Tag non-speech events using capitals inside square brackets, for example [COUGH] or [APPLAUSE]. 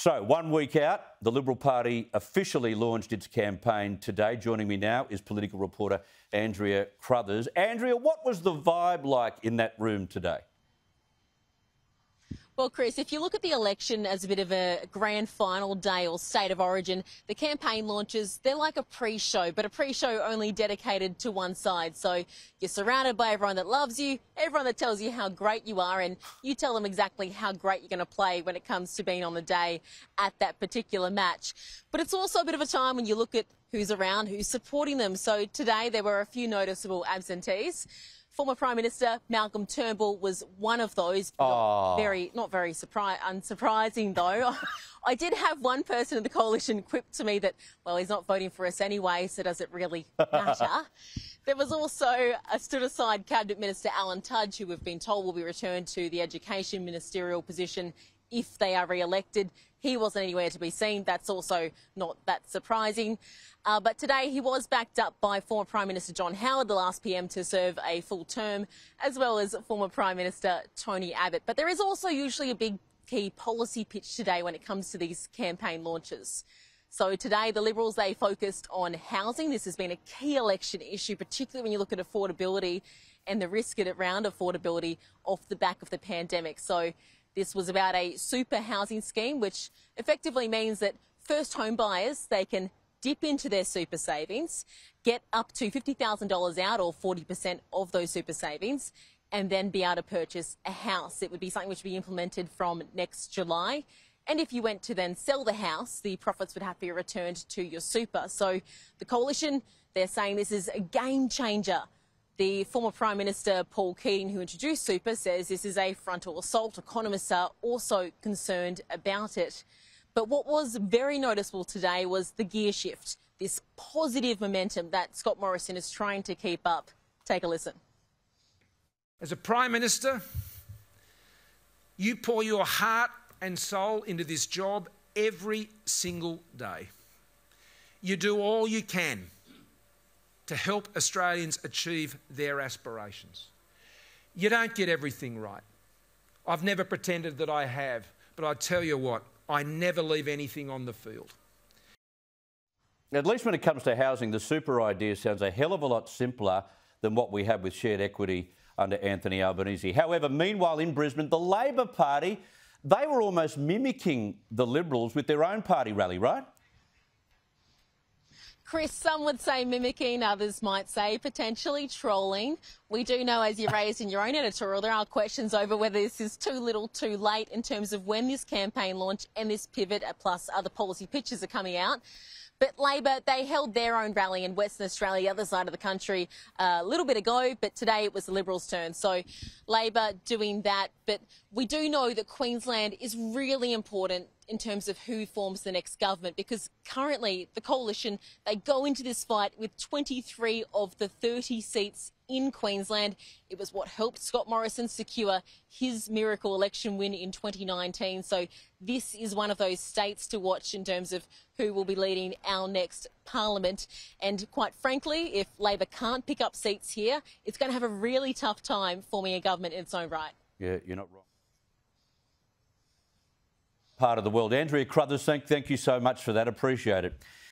So, one week out, the Liberal Party officially launched its campaign today. Joining me now is political reporter Andrea Crothers. Andrea, what was the vibe like in that room today? Well, Chris, if you look at the election as a bit of a grand final day or state of origin, the campaign launches, they're like a pre-show, but a pre-show only dedicated to one side. So you're surrounded by everyone that loves you, everyone that tells you how great you are, and you tell them exactly how great you're going to play when it comes to being on the day at that particular match. But it's also a bit of a time when you look at who's around, who's supporting them. So today there were a few noticeable absentees. Former Prime Minister Malcolm Turnbull was one of those. Oh. Very, not very surpri- unsurprising though. [LAUGHS] I did have one person in the coalition quip to me that, well, he's not voting for us anyway, so does it really matter? [LAUGHS] there was also a stood aside Cabinet Minister Alan Tudge, who we've been told will be returned to the education ministerial position if they are re-elected. He wasn't anywhere to be seen. That's also not that surprising. Uh, but today he was backed up by former Prime Minister John Howard, the last PM to serve a full term, as well as former Prime Minister Tony Abbott. But there is also usually a big key policy pitch today when it comes to these campaign launches. So today the Liberals, they focused on housing. This has been a key election issue, particularly when you look at affordability and the risk around affordability off the back of the pandemic. So this was about a super housing scheme, which effectively means that first home buyers, they can dip into their super savings, get up to $50,000 out or 40% of those super savings, and then be able to purchase a house. It would be something which would be implemented from next July. And if you went to then sell the house, the profits would have to be returned to your super. So the coalition, they're saying this is a game changer. The former Prime Minister Paul Keating, who introduced super, says this is a frontal assault. Economists are also concerned about it. But what was very noticeable today was the gear shift, this positive momentum that Scott Morrison is trying to keep up. Take a listen. As a Prime Minister, you pour your heart and soul into this job every single day. You do all you can to help Australians achieve their aspirations. You don't get everything right. I've never pretended that I have, but I tell you what, I never leave anything on the field. At least when it comes to housing, the super idea sounds a hell of a lot simpler than what we have with shared equity under Anthony Albanese. However, meanwhile in Brisbane, the Labor Party, they were almost mimicking the Liberals with their own party rally, right? Chris, some would say mimicking, others might say potentially trolling. We do know, as you raised in your own editorial, there are questions over whether this is too little too late in terms of when this campaign launch and this pivot, plus other policy pitches are coming out. But Labor, they held their own rally in Western Australia, the other side of the country, uh, a little bit ago, but today it was the Liberals' turn. So Labor doing that. But we do know that Queensland is really important in terms of who forms the next government because currently the coalition, they go into this fight with 23 of the 30 seats in Queensland. It was what helped Scott Morrison secure his miracle election win in 2019. So this is one of those states to watch in terms of who will be leading our next parliament. And quite frankly, if Labor can't pick up seats here, it's going to have a really tough time forming a government in its own right. Yeah, you're not wrong part of the world. Andrea Crothers, thank, thank you so much for that. Appreciate it.